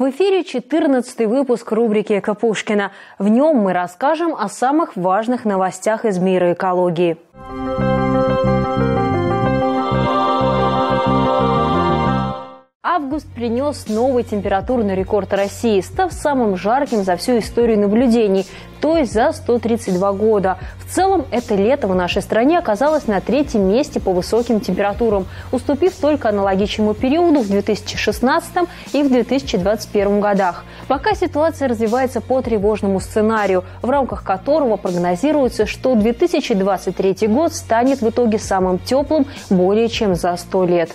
В эфире 14 выпуск рубрики «Эко Пушкина». В нем мы расскажем о самых важных новостях из мира экологии. Принес новый температурный рекорд России, став самым жарким за всю историю наблюдений, то есть за 132 года. В целом, это лето в нашей стране оказалось на третьем месте по высоким температурам, уступив только аналогичному периоду в 2016 и в 2021 годах. Пока ситуация развивается по тревожному сценарию, в рамках которого прогнозируется, что 2023 год станет в итоге самым теплым более чем за 100 лет.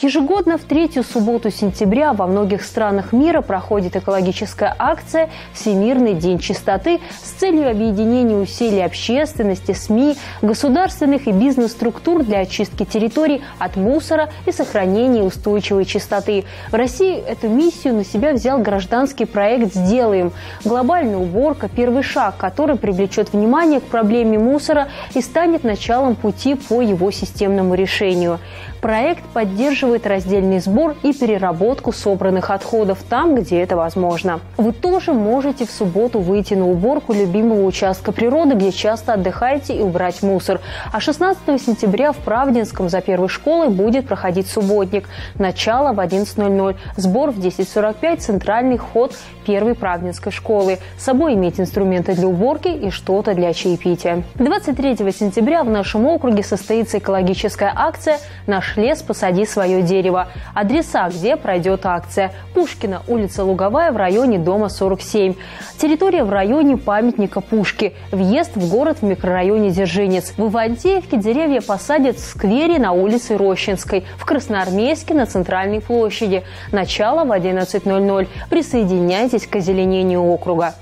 Ежегодно в третью субботу сентября во многих странах мира проходит экологическая акция «Всемирный день чистоты» с целью объединения усилий общественности, СМИ, государственных и бизнес-структур для очистки территорий от мусора и сохранения устойчивой чистоты. В России эту миссию на себя взял гражданский проект «Сделаем». Глобальная уборка – первый шаг, который привлечет внимание к проблеме мусора и станет началом пути по его системному решению. Проект поддерживает раздельный сбор и переработку собранных отходов там, где это возможно. Вы тоже можете в субботу выйти на уборку любимого участка природы, где часто отдыхаете и убрать мусор. А 16 сентября в Правдинском за первой школой будет проходить субботник. Начало в 11.00, сбор в 10.45, центральный ход первой Правдинской школы. С собой иметь инструменты для уборки и что-то для чаепития. 23 сентября в нашем округе состоится экологическая акция «Наш «Наш лес, посади свое дерево». Адреса, где пройдет акция. Пушкина, улица Луговая в районе дома 47. Территория в районе памятника Пушки. Въезд в город в микрорайоне Дзержинец. В Ивантеевке деревья посадят в сквере на улице Рощинской. В Красноармейске на Центральной площади. Начало в 11.00. Присоединяйтесь к озеленению округа.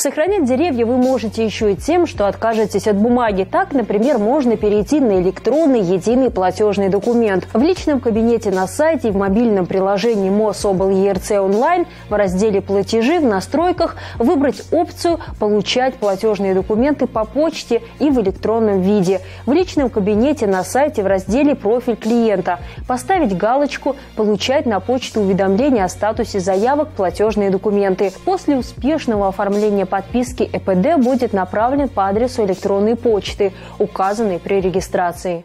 Сохранять деревья вы можете еще и тем, что откажетесь от бумаги. Так, например, можно перейти на электронный единый платежный документ. В личном кабинете на сайте и в мобильном приложении МОСОБЛ ЕРЦ онлайн в разделе «Платежи» в настройках выбрать опцию «Получать платежные документы по почте и в электронном виде». В личном кабинете на сайте в разделе «Профиль клиента» поставить галочку «Получать на почту уведомления о статусе заявок платежные документы». После успешного оформления подписки ЭПД будет направлен по адресу электронной почты, указанной при регистрации.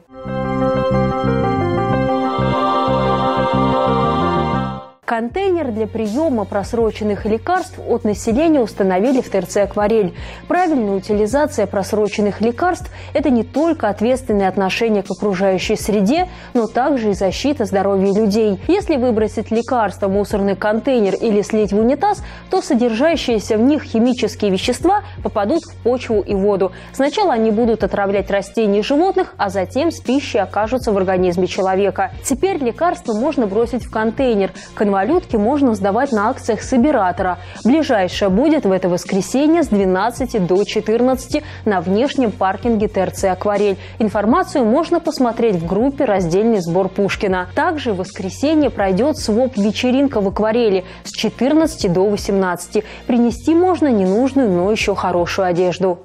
Контейнер для приема просроченных лекарств от населения установили в ТРЦ «Акварель». Правильная утилизация просроченных лекарств – это не только ответственное отношение к окружающей среде, но также и защита здоровья людей. Если выбросить лекарство в мусорный контейнер или слить в унитаз, то содержащиеся в них химические вещества попадут в почву и воду. Сначала они будут отравлять растения и животных, а затем с пищей окажутся в организме человека. Теперь лекарство можно бросить в контейнер – малютки можно сдавать на акциях Собиратора. Ближайшая будет в это воскресенье с 12 до 14 на внешнем паркинге ТРЦ «Акварель». Информацию можно посмотреть в группе «Раздельный сбор Пушкина». Также в воскресенье пройдет своп-вечеринка в «Акварели» с 14 до 18. Принести можно ненужную, но еще хорошую одежду.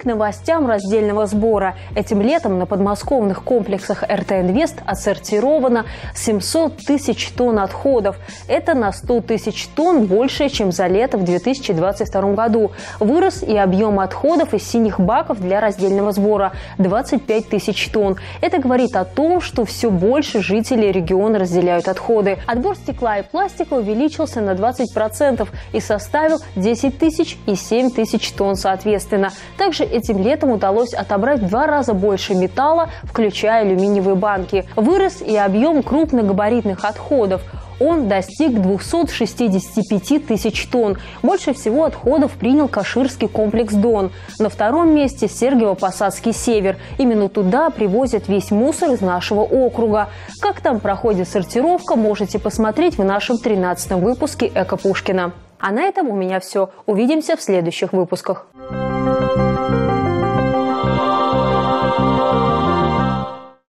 К новостям раздельного сбора. Этим летом на подмосковных комплексах РТ «Инвест» отсортировано 700 тысяч тонн отходов. Это на 100 тысяч тонн больше, чем за лето в 2022 году. Вырос и объем отходов из синих баков для раздельного сбора – 25 тысяч тонн. Это говорит о том, что все больше жителей региона разделяют отходы. Отбор стекла и пластика увеличился на 20% и составил 10 тысяч и 7 тысяч тонн соответственно. Также этим летом удалось отобрать в два раза больше металла, включая алюминиевые банки. Вырос и объем крупногабаритных отходов он достиг 265 тысяч тонн. Больше всего отходов принял Каширский комплекс «Дон». На втором месте Сергиево-Посадский север. Именно туда привозят весь мусор из нашего округа. Как там проходит сортировка, можете посмотреть в нашем 13 выпуске «Эко Пушкина». А на этом у меня все. Увидимся в следующих выпусках.